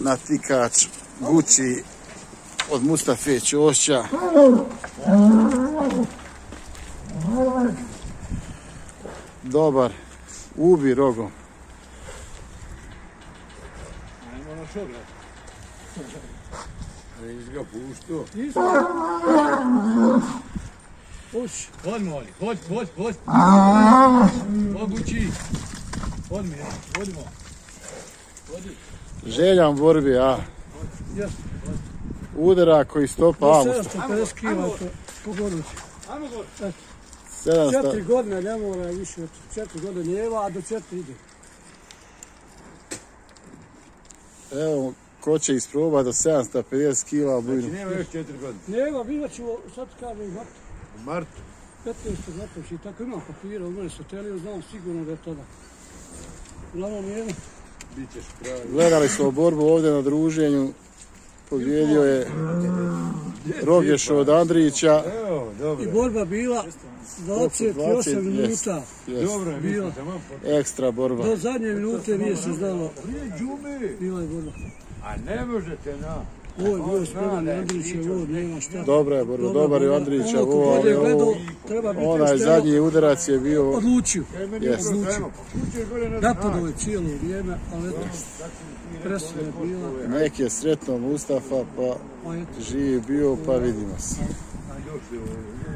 Natikač Gući od Mustafe Ćošća. Dobar, ubi rogom. Ajmo na šograt. Nisi ga moli, hod, hod, hod. Mogući. Hod mi, hodimo. Hodi. Željan borbi, a Jes. udara koji stopa Amusta. 750 kila to pogodući. Ajmo gore. 700, Četiri godine ne mora više od četiri godine lijeva, a do četiri ide. evo, ko će isproba do 750 kila Znači bujnu. nema još četiri godine. Lijeva, bivat ću, sad kažem, gat, U martu. 15. gatoši, tako imam papira, u mene sateliju, znam sigurno da je tada. Uglavnom lijeva, Bićeš pravi. Gledali smo borbu ovdje na druženju. Pobjedio je Rogeš od Andrića. Evo, i dobro. borba bila 28 20, minuta. Dobro je, Bila. Ekstra borba. Do zadnje minute nije se znalo, bila je borba. A ne možete, na. Ovo je bio spreman Andrić, ovo nema šta. Dobra je borba, dobar je. Andrića, Ono bolje gledao, treba biti onaj zadnji udarac je bio odlučio. Yes. gore na Napadao je cijelo vrijeme, ali eto, presuna je bila, nek je sretno Mustafa, pa a eto. živi bio, pa vidimo se.